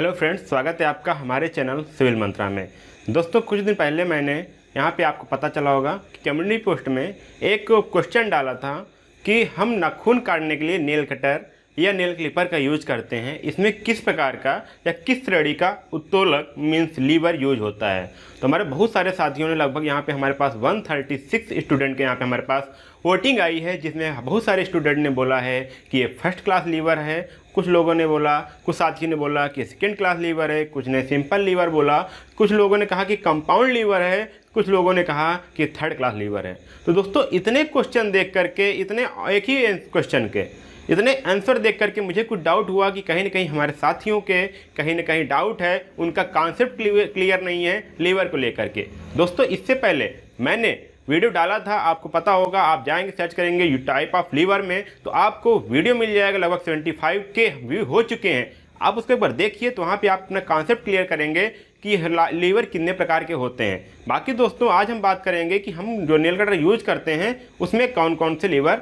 Hello friends, स्वागत है आपका हमारे चैनल सिविल मंत्रा में। दोस्तों, कुछ दिन पहले मैंने यहाँ पे आपको पता चला होगा कि कम्युनिटी पोस्ट में एक क्वेश्चन डाला था कि हम नाखून काटने के लिए नेल कटर या नेल क्लिपर का यूज़ करते हैं। इसमें किस प्रकार का या किस श्रेणी का उत्तोलक मीन्स लीवर यूज़ होता है? तो हमारे बहुत सारे साथियों ने लगभग यहाँ पे हमारे पास 136 स्टूडेंट के यहाँ पे हमारे पास वोटिंग आई है, जिसमें बहुत सारे स्टूडेंट ने बोला है कि ये फ़र्स्ट क्लास लीवर है कुछ लोगों ने बोला, कुछ साथियों ने बोला कि सेकेंड क्लास लीवर है, कुछ ने सिंपल लीवर बोला। कुछ लोगों ने कहा कि कंपाउंड लीवर है, कुछ लोगों ने कहा कि थर्ड क्लास लीवर है। तो दोस्तों, इतने क्वेश्चन देख करके, इतने एक ही क्वेश्चन के, इतने आंसर देख करके मुझे कुछ डाउट हुआ कि कहीं ना कहीं हमारे साथियों के कहीं ना कहीं डाउट है, उनका कॉन्सेप्ट क्लियर नहीं है लीवर को लेकर के। दोस्तों, इससे पहले मैंने वीडियो डाला था, आपको पता होगा, आप जाएँगे सर्च करेंगे यू टाइप ऑफ़ लीवर में तो आपको वीडियो मिल जाएगा, लगभग 75 के व्यू हो चुके हैं। आप उसके ऊपर देखिए तो वहाँ पे आप अपना कॉन्सेप्ट क्लियर करेंगे कि लीवर कितने प्रकार के होते हैं। बाकी दोस्तों, आज हम बात करेंगे कि हम जो नेल कटर यूज़ करते हैं, उसमें कौन कौन से लीवर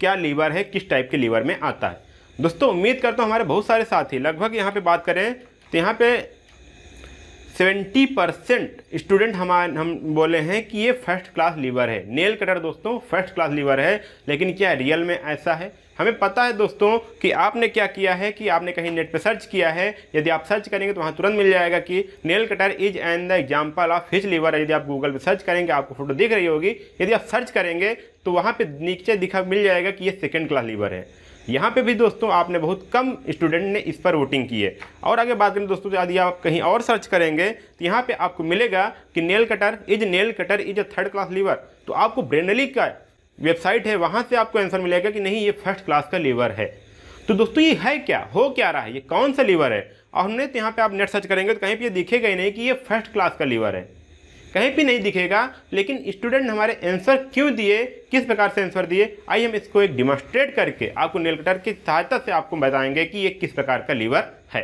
क्या लीवर है, किस टाइप के लीवर में आता है। दोस्तों, उम्मीद करता हूँ हमारे बहुत सारे साथी, लगभग यहाँ पे बात करें तो यहाँ पे सेवेंटी परसेंट स्टूडेंट हमारे हम बोले हैं कि ये फ़र्स्ट क्लास लीवर है। नेल कटर दोस्तों, फ़र्स्ट क्लास लीवर है, लेकिन क्या रियल में ऐसा है? हमें पता है दोस्तों कि आपने क्या किया है कि आपने कहीं नेट पर सर्च किया है, यदि आप सर्च करेंगे तो वहाँ तुरंत मिल जाएगा कि nail cutter is and the example of fish lever. यदि आप गूगल पर सर्च करेंगे, आपको फ़ोटो दिख रही होगी। यदि आप सर्च करेंगे तो वहाँ पर नीचे दिखा, मिल जाएगा कि ये सेकेंड क्लास लीवर है। यहाँ पे भी दोस्तों आपने बहुत कम स्टूडेंट ने इस पर वोटिंग की है। और आगे बात करें दोस्तों, यदि आप कहीं और सर्च करेंगे तो यहाँ पे आपको मिलेगा कि nail cutter is nail cutter is a third class lever तो आपको ब्रेनली का वेबसाइट है, वहाँ से आपको आंसर मिलेगा कि नहीं, ये फ़र्स्ट क्लास का लीवर है। तो दोस्तों, ये है क्या? हो क्या रहा है? ये कौन सा लीवर है? और हमने तो यहाँ पे आप नेट सर्च करेंगे तो कहीं पर ये दिखेगा ही नहीं कि ये फ़र्स्ट क्लास का लीवर है। कहीं भी नहीं दिखेगा, लेकिन स्टूडेंट हमारे आंसर क्यों दिए, किस प्रकार से आंसर दिए, आइए हम इसको एक डिमॉन्स्ट्रेट करके आपको नेल कटर की सहायता से आपको बताएँगे कि ये किस प्रकार का लीवर है।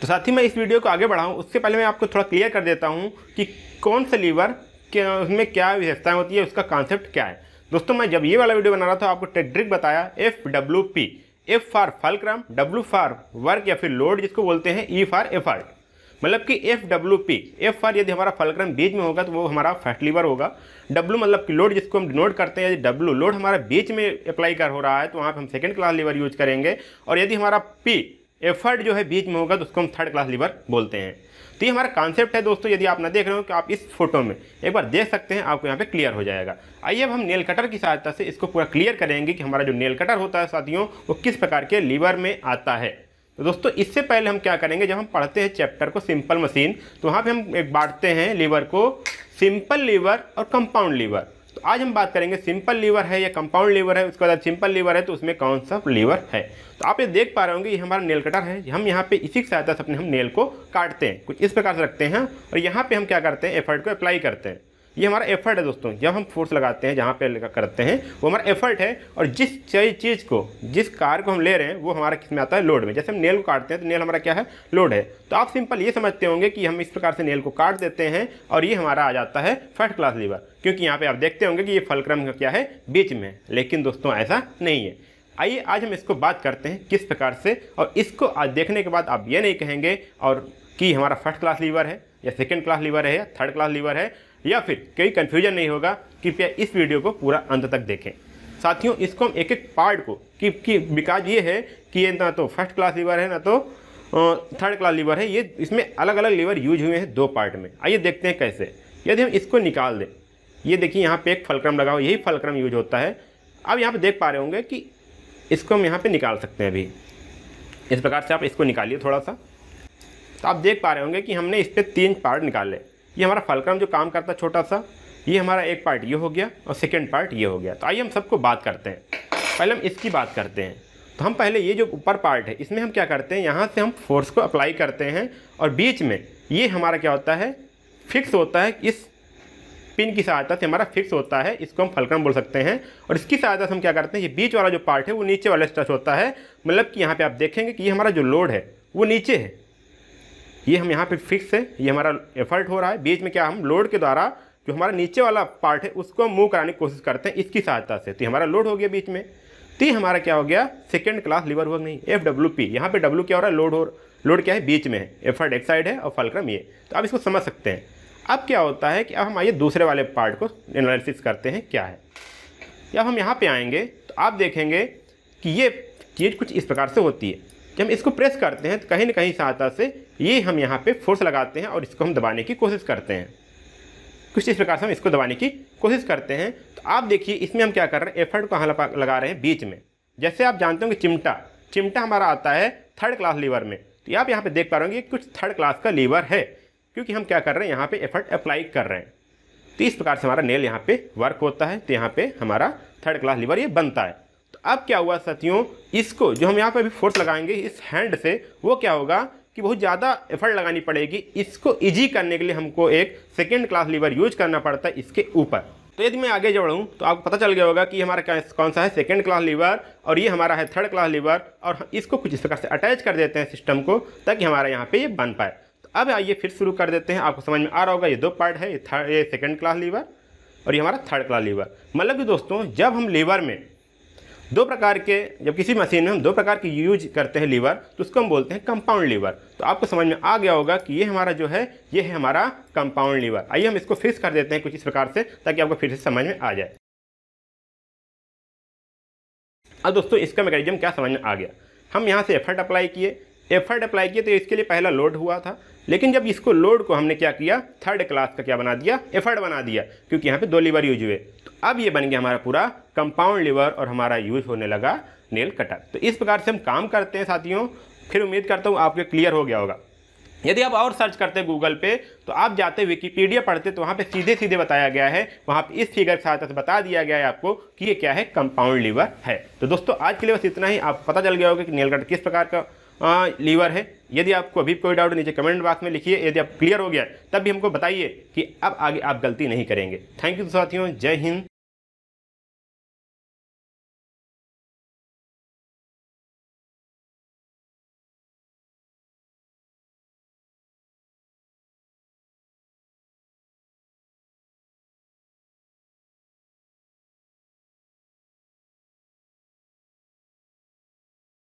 तो साथ ही मैं इस वीडियो को आगे बढ़ाऊँ। उससे पहले मैं आपको थोड़ा क्लियर कर देता हूँ कि कौन सा लीवर क्या, उसमें क्या विशेषताएँ होती है, उसका कॉन्सेप्ट क्या है। दोस्तों, मैं जब ये वाला वीडियो बना रहा था, आपको टेक्ट्रिक बताया F W P F for fulcrum W for work या फिर लोड जिसको बोलते हैं ई फॉर एफर्ट मतलब कि F W P F for यदि हमारा फलक्रम बीच में होगा तो वो हमारा फ़र्स्ट लीवर होगा। डब्ल्यू मतलब कि लोड जिसको हम डिनोट करते हैं यदि डब्ल्यू लोड हमारा बीच में अप्लाई कर हो रहा है तो वहाँ पर हम सेकेंड क्लास लीवर यूज़ करेंगे। और यदि हमारा पी एफर्ट जो है बीच में होगा तो उसको हम थर्ड क्लास लीवर बोलते हैं। तो ये हमारा कॉन्सेप्ट है दोस्तों, यदि आप ना देख रहे हो कि आप इस फ़ोटो में, एक बार देख सकते हैं, आपको यहाँ पे क्लियर हो जाएगा। आइए अब हम नेल कटर की सहायता से इसको पूरा क्लियर करेंगे कि हमारा जो नेल कटर होता है साथियों, वो किस प्रकार के लीवर में आता है। तो दोस्तों, इससे पहले हम क्या करेंगे, जब हम पढ़ते हैं चैप्टर को सिंपल मशीन तो वहाँ पे हम एक बांटते हैं लीवर को सिंपल लीवर और कंपाउंड लीवर तो आज हम बात करेंगे सिंपल लीवर है या कंपाउंड लीवर है, उसके बाद सिंपल लीवर है तो उसमें कौन सा लीवर है? तो आप ये देख पा रहे होंगे, ये हमारा नेल कटर है, हम यहाँ पे इसी की सहायता से अपने हम नेल को काटते हैं। कुछ इस प्रकार से रखते हैं, और यहाँ पे हम क्या करते हैं एफर्ट को अप्लाई करते हैं। ये हमारा एफर्ट है दोस्तों। जब हम फोर्स लगाते हैं, जहाँ पे करते हैं, वो हमारा एफर्ट है और जिस चीज़ को, जिस कार को हम ले रहे हैं, वो हमारा किसमें आता है? लोड में। जैसे हम नेल को काटते हैं तो नेल हमारा क्या है? लोड है। तो आप सिंपल ये समझते होंगे कि हम इस प्रकार से नेल को काट देते हैं और ये हमारा आ जाता है फ़र्स्ट क्लास लीवर क्योंकि यहाँ पर आप देखते होंगे कि ये फलक्रम क्या है? बीच में। लेकिन दोस्तों, ऐसा नहीं है। आइए, आज हम इसको बात करते हैं किस प्रकार से और इसको आज देखने के बाद आप ये नहीं कहेंगे और कि हमारा फ़र्स्ट क्लास लीवर है या सेकेंड क्लास लीवर है या थर्ड क्लास लीवर है। या फिर कोई कन्फ्यूज़न नहीं होगा कृपया इस वीडियो को पूरा अंत तक देखें। साथियों इसको हम एक एक पार्ट को कि, कि बिकाज ये है कि ये ना तो फ़र्स्ट क्लास लीवर है ना तो थर्ड क्लास लीवर है ये इसमें अलग अलग लीवर यूज़ हुए हैं दो पार्ट में। आइए देखते हैं कैसे। यदि हम इसको निकाल दें ये देखिए यहाँ पे एक फलक्रम लगा हुआ यही फलक्रम यूज़ होता है। अब यहाँ पे देख पा रहे होंगे कि इसको हम यहाँ पे निकाल सकते हैं अभी। इस प्रकार से आप इसको निकालिए थोड़ा सा। तो आप देख पा रहे होंगे कि हमने इस पर तीन पार्ट निकाले। ये हमारा फलक्रम जो काम करता है छोटा सा, ये हमारा एक पार्ट ये हो गया और सेकेंड पार्ट ये हो गया। तो आइए हम सबको बात करते हैं। पहले हम इसकी बात करते हैं। तो हम पहले ये जो ऊपर पार्ट है, इसमें हम क्या करते हैं? यहाँ से हम फोर्स को अप्लाई करते हैं और बीच में ये हमारा क्या होता है? फिक्स होता है। इस पिन की सहायता से हमारा फिक्स होता है। इसको हम फलक्रम बोल सकते हैं। और इसकी सहायता से हम क्या करते हैं? ये बीच वाला जो पार्ट है, वो नीचे वाले टच होता है। मतलब कि यहाँ पे आप देखेंगे कि ये हमारा जो लोड है, वो नीचे है। ये हम यहाँ पे फिक्स है, ये हमारा एफर्ट हो रहा है। बीच में क्या हम लोड के द्वारा जो हमारा नीचे वाला पार्ट है, उसको हम मूव कराने की कोशिश करते हैं इसकी सहायता से। तो हमारा लोड हो गया बीच में। तो हमारा क्या हो गया? सेकेंड क्लास लीवर हुआ नहीं एफ़ डब्ल्यू पी यहाँ पे डब्ल्यू क्या हो रहा है? लोड हो लोड क्या है? बीच में है। एफर्ट एक साइड है और फलक्रम ये। तो आप इसको समझ सकते हैं। अब क्या होता है कि अब हम आइए दूसरे वाले पार्ट को एनालिसिस करते हैं, क्या है। जब हम यहाँ पे आएँगे तो आप देखेंगे कि ये चीज़ कुछ इस प्रकार से होती है। जब हम इसको प्रेस करते हैं तो कहीं ना कहीं सहायता से ये हम यहाँ पे फोर्स लगाते हैं और इसको हम दबाने की कोशिश करते हैं। कुछ इस प्रकार से हम इसको दबाने की कोशिश करते हैं। तो आप देखिए, इसमें हम क्या कर रहे हैं? एफर्ट को यहाँ लगा रहे हैं बीच में। जैसे आप जानते हो कि चिमटा चिमटा हमारा आता है थर्ड क्लास लीवर में। तो आप यहाँ पे देख पा रहे होंगे कुछ थर्ड क्लास का लीवर है, क्योंकि हम क्या कर रहे हैं? यहाँ पे एफर्ट अप्लाई कर रहे हैं। तो इस प्रकार से हमारा नेल यहाँ पे वर्क होता है। तो यहाँ पे हमारा थर्ड क्लास लीवर ये बनता है। अब क्या हुआ साथियों? इसको जो हम यहाँ पर अभी फोर्स लगाएँगे, इस हैंड से, वो क्या होगा कि बहुत ज़्यादा एफर्ट लगानी पड़ेगी। इसको ईजी करने के लिए हमको एक सेकेंड क्लास लीवर यूज़ करना पड़ता है इसके ऊपर। तो यदि मैं आगे बढ़ूँ तो आपको पता चल गया होगा कि हमारा क्या कौन सा है? सेकेंड क्लास लीवर और ये हमारा है थर्ड क्लास लीवर और इसको कुछ इस प्रकार से अटैच कर देते हैं सिस्टम को ताकि हमारा यहाँ पे ये बन पाए। तो अब आइए फिर शुरू कर देते हैं। आपको समझ में आ रहा होगा, ये दो पार्ट है, ये थर्ड ये सेकेंड क्लास लीवर और ये हमारा थर्ड क्लास लीवर मतलब कि दोस्तों, जब हम लीवर में दो प्रकार के, जब किसी मशीन में हम दो प्रकार की यूज़ करते हैं लीवर तो उसको हम बोलते हैं कंपाउंड लीवर। तो आपको समझ में आ गया होगा कि ये हमारा जो है, ये है हमारा कंपाउंड लीवर। आइए हम इसको फिक्स कर देते हैं कुछ इस प्रकार से, ताकि आपको फिर से समझ में आ जाए। अब दोस्तों, इसका मैकेनिज्म क्या समझ में आ गया? हम यहाँ से एफर्ट अप्लाई किए। एफर्ट अप्लाई किए तो इसके लिए पहला लोड हुआ था। लेकिन जब इसको लोड को हमने क्या किया? थर्ड क्लास का क्या बना दिया? एफर्ट बना दिया, क्योंकि यहाँ पे दो लीवर यूज़ हुए। तो अब ये बन गया हमारा पूरा कंपाउंड लीवर और हमारा यूज़ होने लगा नेल कटर तो इस प्रकार से हम काम करते हैं साथियों। फिर उम्मीद करता हूँ आपके क्लियर हो गया होगा। यदि आप और सर्च करते हैं गूगल पे तो आप जाते विकीपीडिया पढ़ते तो वहाँ पे सीधे सीधे बताया गया है। वहाँ पे इस फिगर के साथ बता दिया गया है आपको कि ये क्या है कंपाउंड लीवर है। तो दोस्तों आज के लिए बस इतना ही। आपको पता चल गया होगा कि नेल कटर किस प्रकार का आ, लीवर है। यदि आपको अभी कोई डाउट नीचे कमेंट बॉक्स में लिखिए। यदि आप क्लियर हो गया तब भी हमको बताइए कि अब आगे आप गलती नहीं करेंगे। थैंक यू साथियों। जय हिंद।